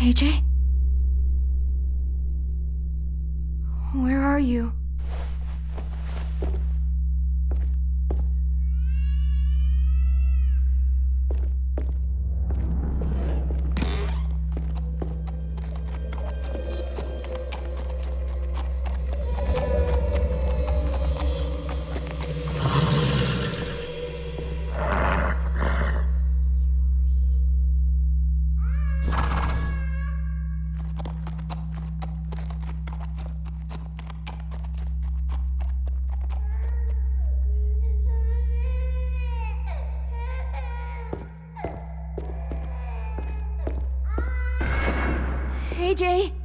AJ? Where are you? AJ? You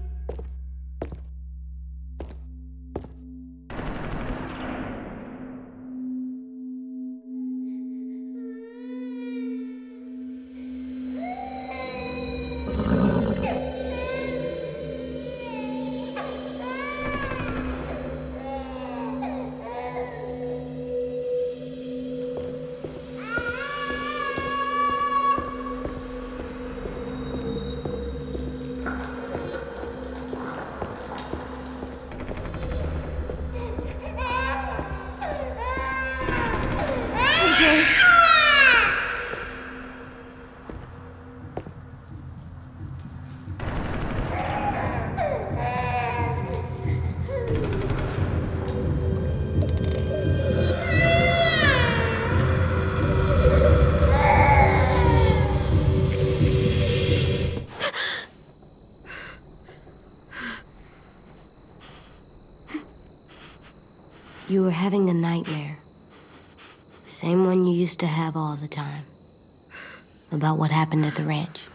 were having a nightmare. Same one you used to have all the time. About what happened at the ranch.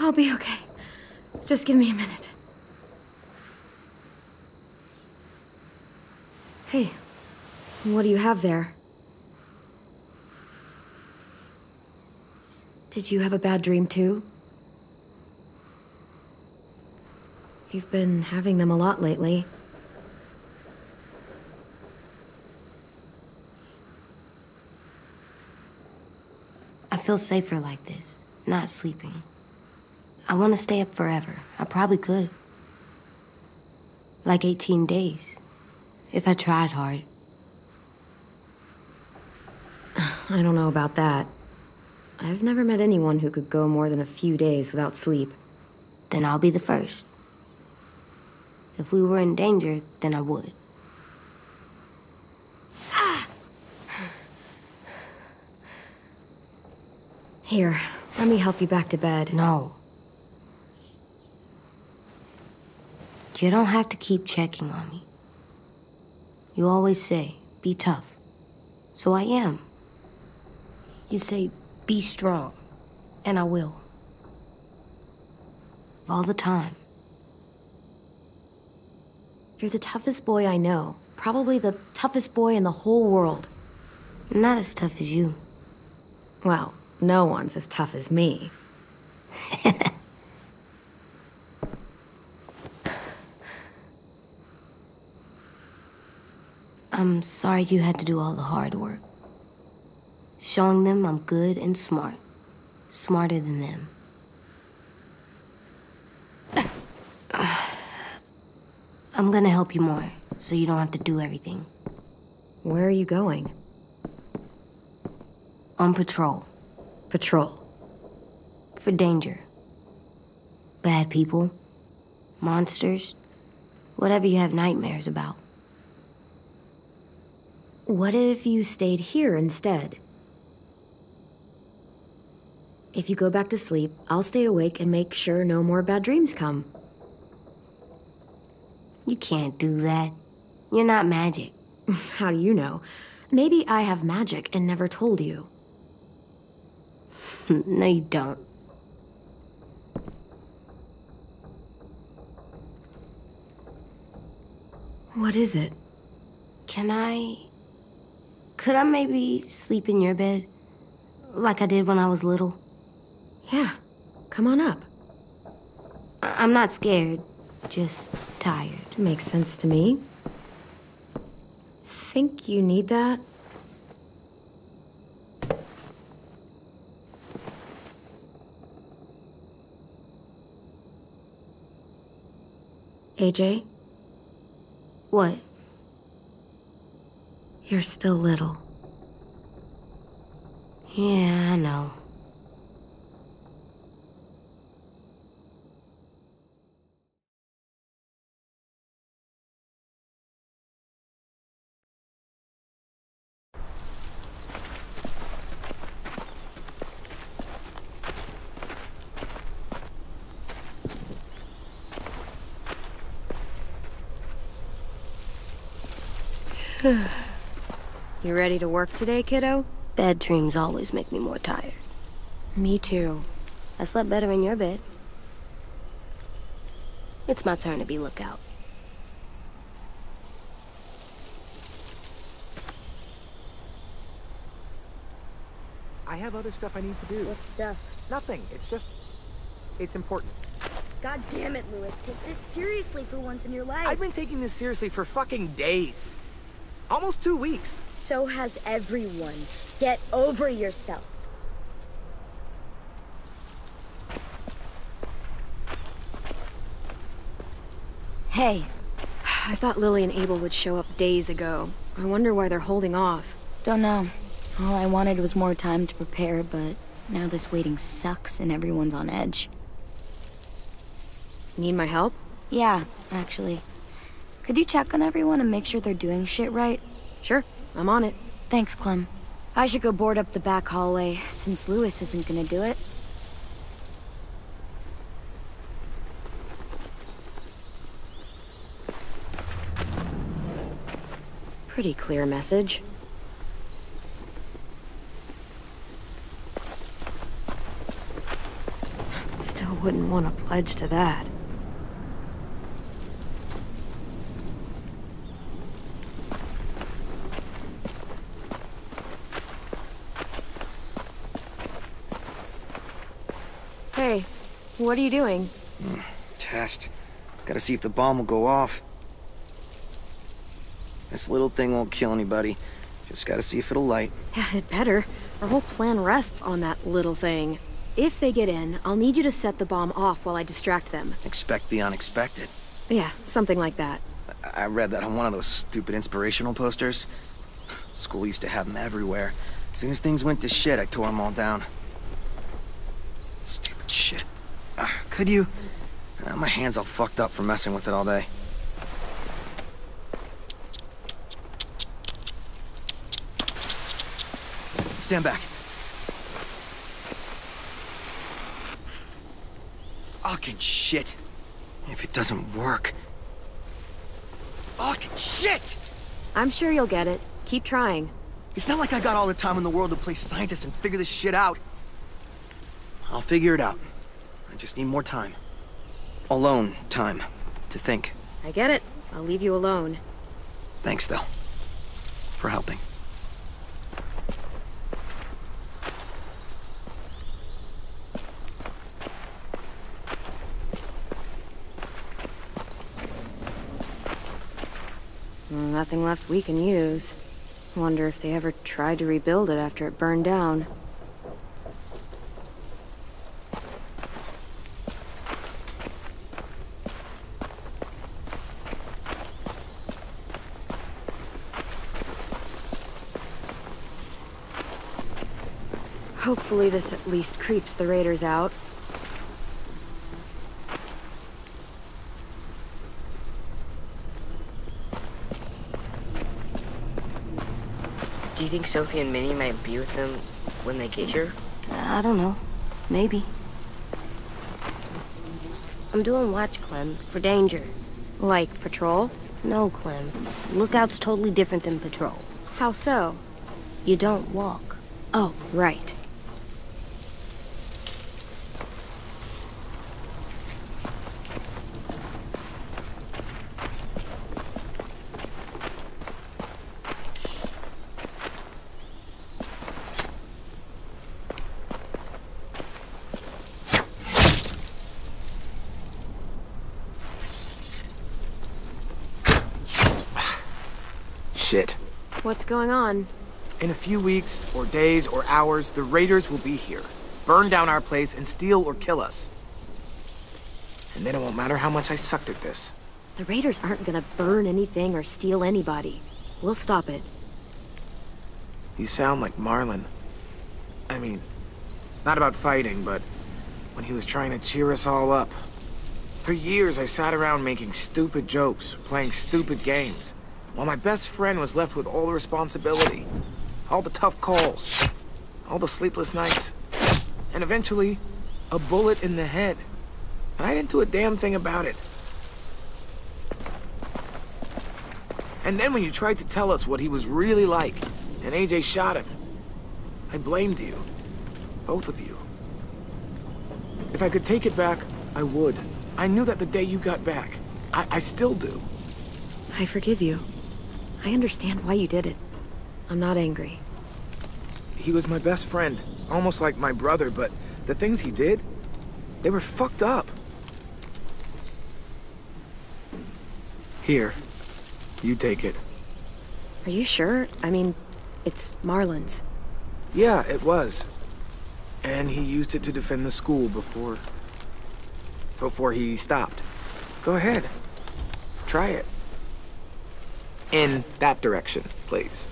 I'll be okay. Just give me a minute. Hey, what do you have there? Did you have a bad dream too? You've been having them a lot lately. I feel safer like this, not sleeping. I want to stay up forever. I probably could. Like 18 days. If I tried hard. I don't know about that. I've never met anyone who could go more than a few days without sleep. Then I'll be the first. If we were in danger, then I would. Ah! Here, let me help you back to bed. No. You don't have to keep checking on me. You always say, be tough. So I am. You say, be strong. And I will. All the time. You're the toughest boy I know. Probably the toughest boy in the whole world. Not as tough as you. Well, no one's as tough as me. I'm sorry you had to do all the hard work. Showing them I'm good and smart. Smarter than them. I'm gonna help you more, so you don't have to do everything. Where are you going? On patrol. Patrol. For danger. Bad people. Monsters. Whatever you have nightmares about. What if you stayed here instead? If you go back to sleep, I'll stay awake and make sure no more bad dreams come. You can't do that. You're not magic. How do you know? Maybe I have magic and never told you. no, you don't. What is it? Can I. Could I maybe sleep in your bed? Like I did when I was little? Yeah. Come on up. I- I'm not scared, just tired. Makes sense to me. Think you need that? AJ? What? You're still little. Yeah, I know. You ready to work today, kiddo? Bad dreams always make me more tired. Me too. I slept better in your bed. It's my turn to be lookout. I have other stuff I need to do. What stuff? Nothing. It's just... It's important. God damn it, Louis. Take this seriously for once in your life. I've been taking this seriously for fucking days. Almost two weeks. So has everyone. Get over yourself. Hey. I thought Lily and Abel would show up days ago. I wonder why they're holding off. Don't know. All I wanted was more time to prepare, but now this waiting sucks and everyone's on edge. Need my help? Yeah, actually. Could you check on everyone and make sure they're doing shit right? Sure, I'm on it. Thanks, Clem. I should go board up the back hallway, since Louis isn't gonna do it. Pretty clear message. Still wouldn't want to pledge to that. Hey, what are you doing? Test. Gotta see if the bomb will go off. This little thing won't kill anybody. Just gotta see if it'll light. Yeah, it better. Our whole plan rests on that little thing. If they get in, I'll need you to set the bomb off while I distract them. Expect the unexpected. Yeah, something like that. I I read that on one of those stupid inspirational posters. School used to have them everywhere. As soon as things went to shit, I tore them all down. Stupid shit. Uh, could you? Uh, my hand's all fucked up from messing with it all day. Stand back. Fucking shit. If it doesn't work. Fucking shit! I'm sure you'll get it. Keep trying. It's not like I got all the time in the world to play scientist and figure this shit out. I'll figure it out. I just need more time. Alone time. To think. I get it. I'll leave you alone. Thanks, though. For helping. Nothing left we can use. Wonder if they ever tried to rebuild it after it burned down. Hopefully this at least creeps the raiders out. Do you think Sophie and Minnie might be with them when they get here? Uh, I don't know. Maybe. I'm doing watch, Clem, for danger. Like patrol? No, Clem. Lookout's totally different than patrol. How so? You don't walk. Oh, right. Shit. What's going on? In a few weeks, or days, or hours, the raiders will be here. Burn down our place and steal or kill us. And then it won't matter how much I sucked at this. The raiders aren't gonna burn anything or steal anybody. We'll stop it. You sound like Marlon. I mean, not about fighting, but when he was trying to cheer us all up. For years, I sat around making stupid jokes, playing stupid games, while my best friend was left with all the responsibility, all the tough calls, all the sleepless nights, and eventually, a bullet in the head. And I didn't do a damn thing about it. And then when you tried to tell us what he was really like, and AJ shot him, I blamed you. Both of you. If I could take it back, I would. I knew that the day you got back. I, I still do. I forgive you. I understand why you did it. I'm not angry. He was my best friend, almost like my brother, but the things he did, they were fucked up. Here, you take it. Are you sure? I mean, it's Marlon's. Yeah, it was. And he used it to defend the school before... before he stopped. Go ahead. Try it. In that direction, please.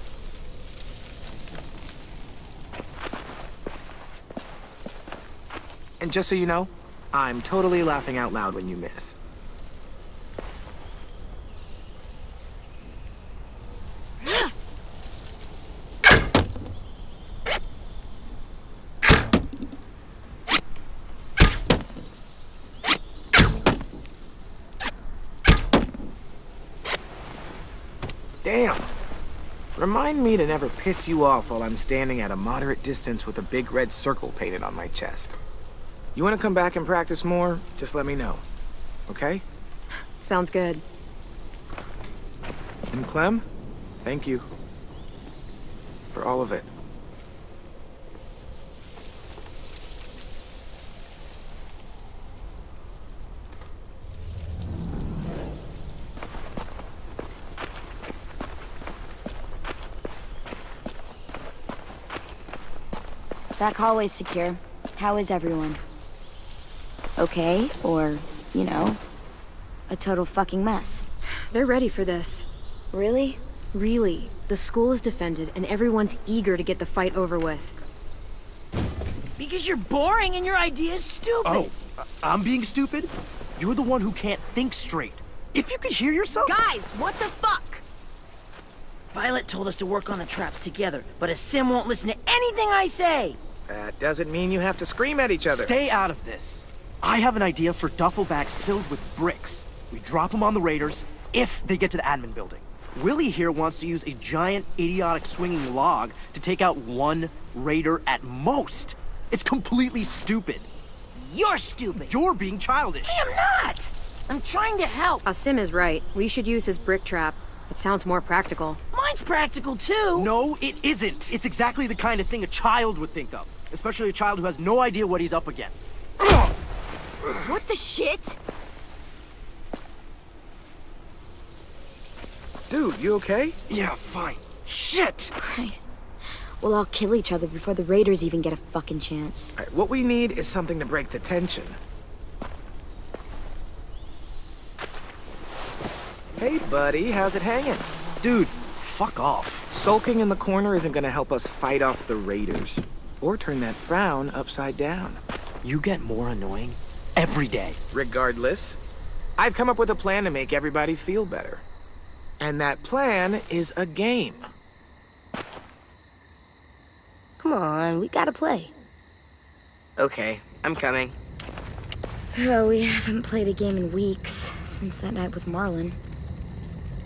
And just so you know, I'm totally laughing out loud when you miss. Damn. Remind me to never piss you off while I'm standing at a moderate distance with a big red circle painted on my chest. You want to come back and practice more? Just let me know. Okay? Sounds good. And Clem, thank you. For all of it. Back hallway's secure. How is everyone? Okay, or, you know, a total fucking mess. They're ready for this. Really? Really. The school is defended, and everyone's eager to get the fight over with. Because you're boring and your idea is stupid. Oh, I- I'm being stupid? You're the one who can't think straight. If you could hear yourself... Guys, what the fuck? Violet told us to work on the traps together, but Aasim won't listen to anything I say. That doesn't mean you have to scream at each other. Stay out of this. I have an idea for duffel bags filled with bricks. We drop them on the raiders if they get to the admin building. Willy here wants to use a giant, idiotic swinging log to take out one raider at most. It's completely stupid. You're stupid. You're being childish. I am not. I'm trying to help. Aasim is right. We should use his brick trap. It sounds more practical. Mine's practical too. No, it isn't. It's exactly the kind of thing a child would think of. Especially a child who has no idea what he's up against. What the shit? Dude, you okay? Yeah, fine. Shit! Christ. We'll all kill each other before the raiders even get a fucking chance. All right, what we need is something to break the tension. Hey, buddy, how's it hanging? Dude, fuck off. Sulking in the corner isn't gonna help us fight off the raiders. Or turn that frown upside down. You get more annoying every day. Regardless, I've come up with a plan to make everybody feel better. And that plan is a game. Come on, we gotta play. Okay, I'm coming. Oh, we haven't played a game in weeks, since that night with Marlon.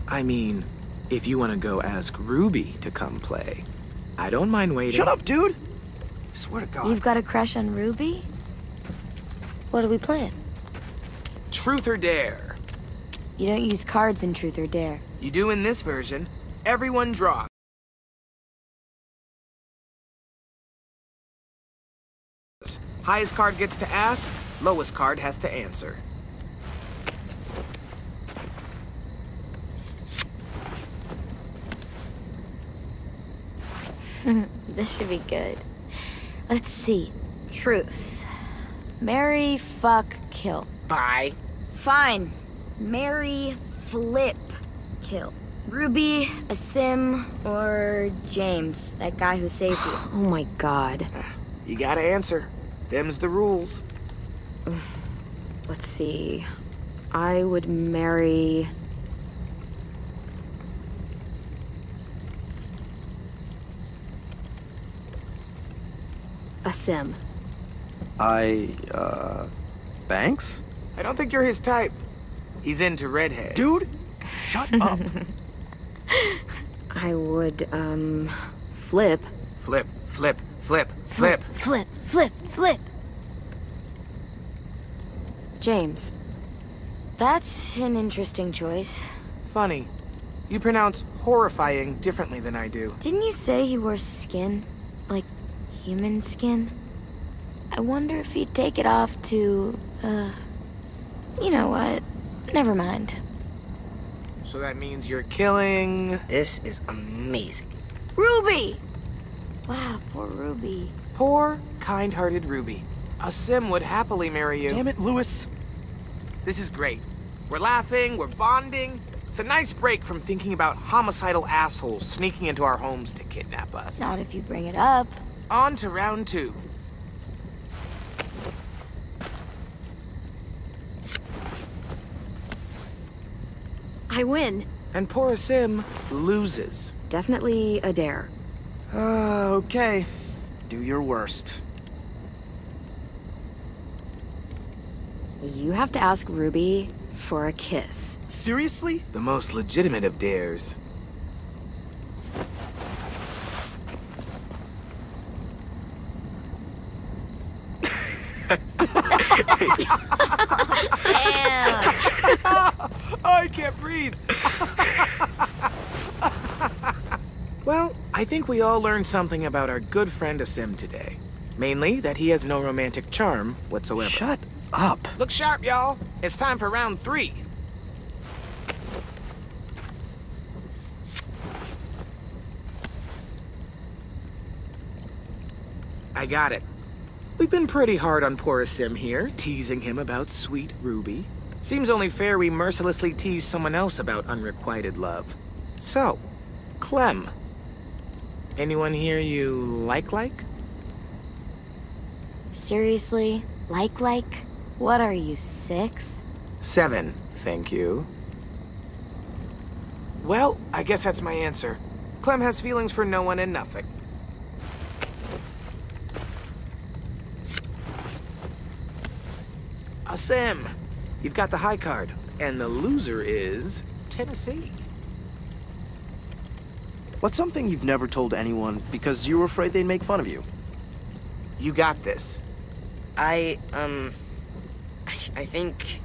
I mean, if you want to go ask Ruby to come play, I don't mind waiting. Shut up, dude! Swear to God. You've got a crush on Ruby? What are we playing? Truth or dare? You don't use cards in Truth or Dare. You do in this version. Everyone draw. Highest card gets to ask, lowest card has to answer. This should be good. Let's see. Truth. Mary, fuck, kill. Bye. Fine. Mary, flip, kill. Ruby, Aasim, or James, that guy who saved you. Oh my god. You gotta answer. Them's the rules. Let's see. I would marry. Aasim. I, uh, Banks? I don't think you're his type. He's into redheads. Dude, shut up. I would, um, flip. Flip, flip, flip, flip. Flip, flip, flip. James. That's an interesting choice. Funny. You pronounce horrifying differently than I do. Didn't you say he wore skin? Like human skin? I wonder if he'd take it off to, uh, you know what? Never mind. So that means you're killing. This is amazing. Ruby! Wow, poor Ruby. Poor, kind hearted Ruby. Aasim would happily marry you. Damn it, Louis. This is great. We're laughing, we're bonding. It's a nice break from thinking about homicidal assholes sneaking into our homes to kidnap us. Not if you bring it up. On to round two. I win. And poor Sim loses. Definitely a dare. Uh, okay. Do your worst. You have to ask Ruby for a kiss. Seriously? The most legitimate of dares. I can't breathe. well, I think we all learned something about our good friend Aasim today. Mainly that he has no romantic charm whatsoever. Shut up. Look sharp, y'all. It's time for round three. I got it. We've been pretty hard on poor Sim here, teasing him about sweet Ruby. Seems only fair we mercilessly tease someone else about unrequited love. So, Clem. Anyone here you like like? Seriously? Like, like? What are you, six? Seven, thank you. Well, I guess that's my answer. Clem has feelings for no one and nothing. Aasim, you've got the high card, and the loser is Tennessee. What's something you've never told anyone because you were afraid they'd make fun of you? You got this. I, um, I, I think,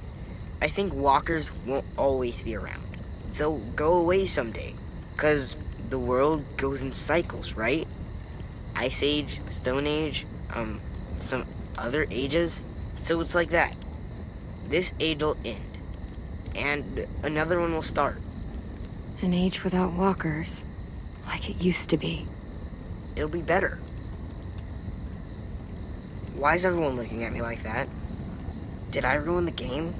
I think walkers won't always be around. They'll go away someday, cause the world goes in cycles, right? Ice Age, Stone Age, um, some other ages. So it's like that. This age will end, and another one will start. An age without walkers. Like it used to be. It'll be better. Why is everyone looking at me like that? Did I ruin the game?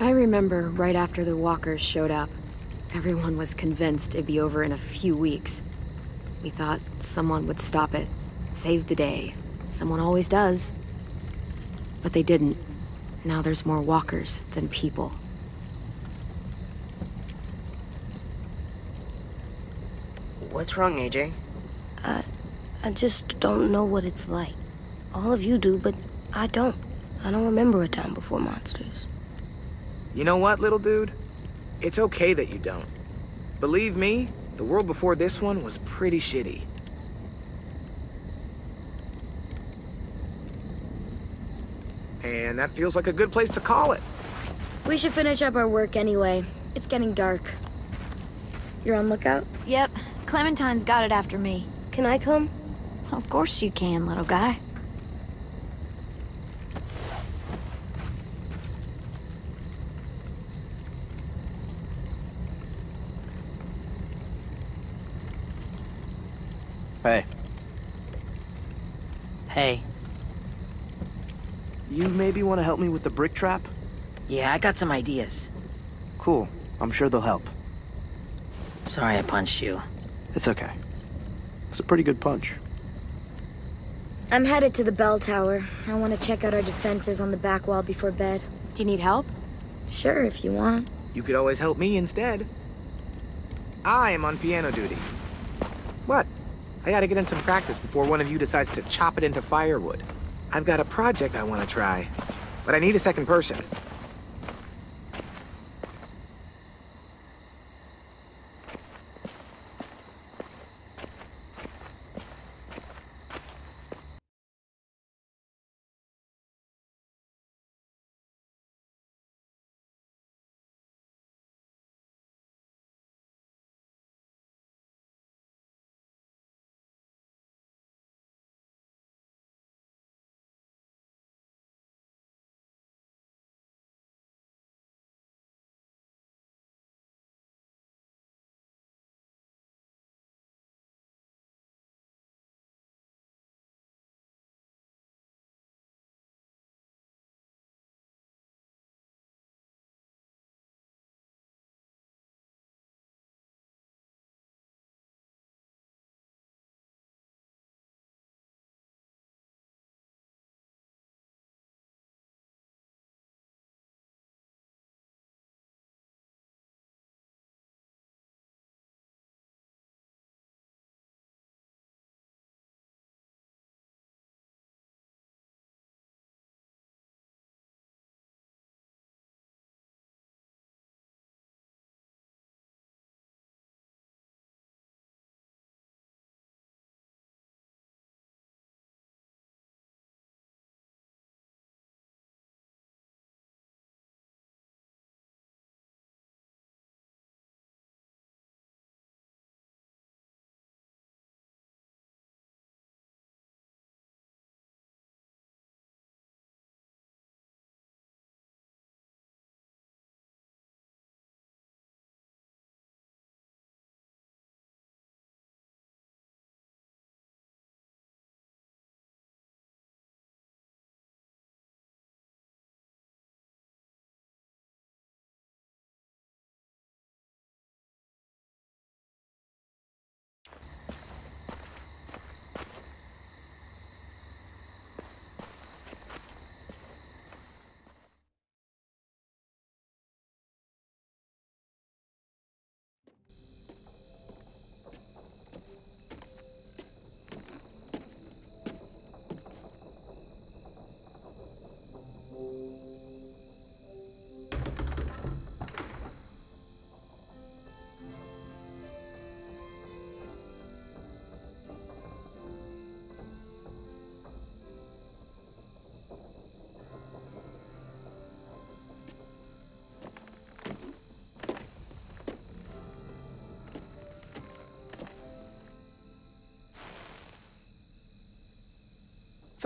I remember right after the walkers showed up. Everyone was convinced it'd be over in a few weeks. We thought someone would stop it, save the day. Someone always does. But they didn't. Now there's more walkers than people. What's wrong, AJ? Uh, I just don't know what it's like. All of you do, but I don't. I don't remember a time before monsters. You know what, little dude? It's okay that you don't. Believe me, the world before this one was pretty shitty. And that feels like a good place to call it. We should finish up our work anyway. It's getting dark. You're on lookout? Yep. Clementine's got it after me. Can I come? Of course you can, little guy. Hey, Hey, you maybe want to help me with the brick trap? yeah, I got some ideas. Cool. I'm sure they'll help. Sorry I punched you. It's okay. It's a pretty good punch. I'm headed to the bell tower. I want to check out our defenses on the back wall before bed. Do you need help? Sure, if you want. You could always help me instead. I am on piano duty. What? I gotta get in some practice before one of you decides to chop it into firewood. I've got a project I want to try, but I need a second person.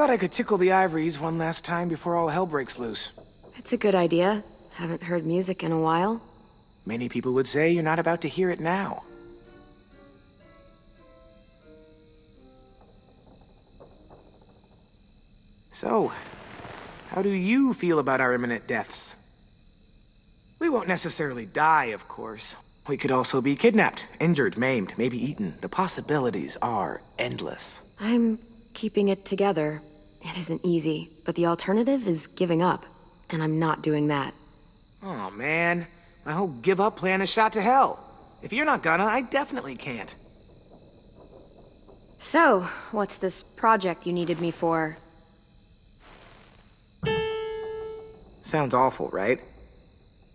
I thought I could tickle the ivories one last time before all hell breaks loose. It's a good idea. Haven't heard music in a while. Many people would say you're not about to hear it now. So, how do you feel about our imminent deaths? We won't necessarily die, of course. We could also be kidnapped, injured, maimed, maybe eaten. The possibilities are endless. I'm keeping it together. It isn't easy, but the alternative is giving up. And I'm not doing that. Oh man, my whole give up plan is shot to hell. If you're not gonna, I definitely can't. So, what's this project you needed me for? Sounds awful, right?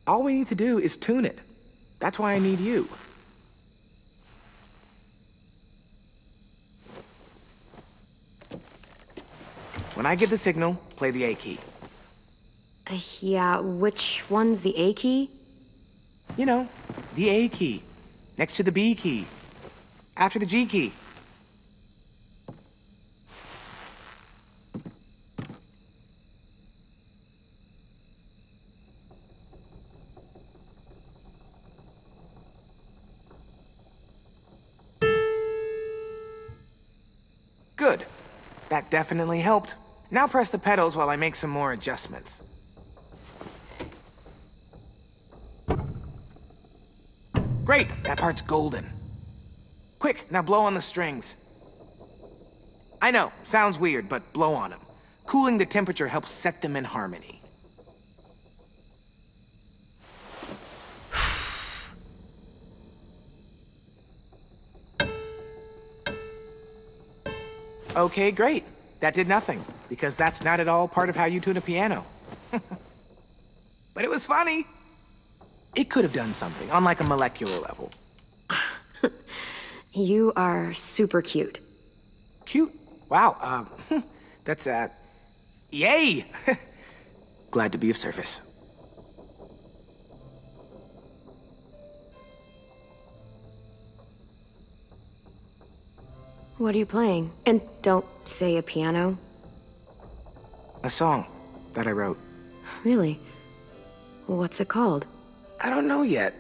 All we need to do is tune it. That's why I need you. When I give the signal, play the A key. Uh, yeah, which one's the A key? You know, the A key. Next to the B key. After the G key. Good. That definitely helped. Now press the pedals while I make some more adjustments. Great, that part's golden. Quick, now blow on the strings. I know, sounds weird, but blow on them. Cooling the temperature helps set them in harmony. okay, great. That did nothing, because that's not at all part of how you tune a piano. but it was funny. It could have done something on like a molecular level. You are super cute. Cute. Wow, uh, that's, uh, yay! Glad to be of service. What are you playing? And don't say a piano. A song that I wrote. Really? What's it called? I don't know yet.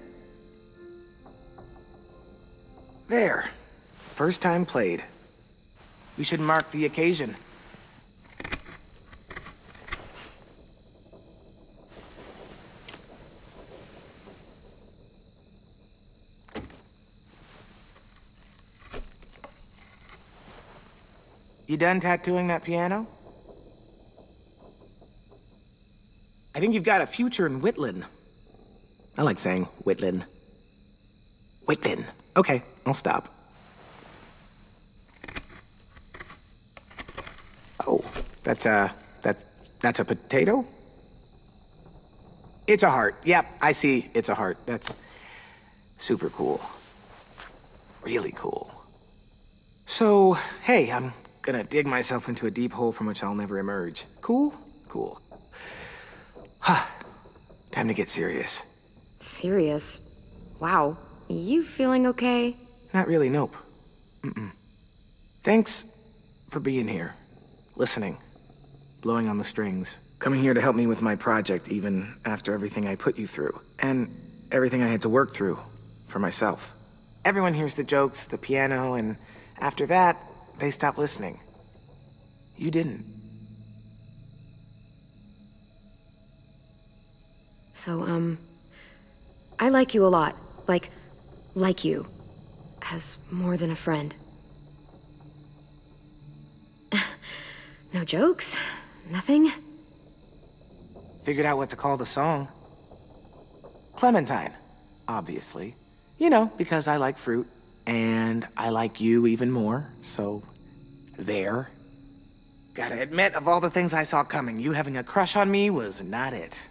There. First time played. We should mark the occasion. You done tattooing that piano? I think you've got a future in Whitland. I like saying Whitland. Whitland. Okay, I'll stop. Oh, that's a... That, that's a potato? It's a heart. Yep, I see. It's a heart. That's super cool. Really cool. So, hey, I'm gonna dig myself into a deep hole from which I'll never emerge. Cool? Cool. Huh. Time to get serious. Serious? Wow. You feeling okay? Not really, nope. Mm-mm. Thanks for being here. Listening. Blowing on the strings. Coming here to help me with my project, even after everything I put you through. And everything I had to work through for myself. Everyone hears the jokes, the piano, and after that, they stop listening. You didn't. So, um... I like you a lot. Like, like you. As more than a friend. no jokes? Nothing? Figured out what to call the song. Clementine, obviously. You know, because I like fruit. And I like you even more, so... There. Gotta admit, of all the things I saw coming, you having a crush on me was not it.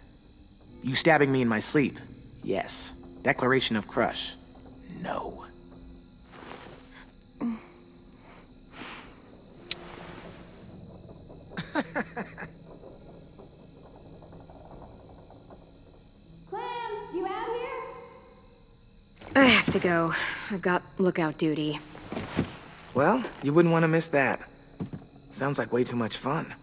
You stabbing me in my sleep, yes. Declaration of crush, no. Clem, you out here? I have to go. I've got lookout duty. Well, you wouldn't want to miss that. Sounds like way too much fun.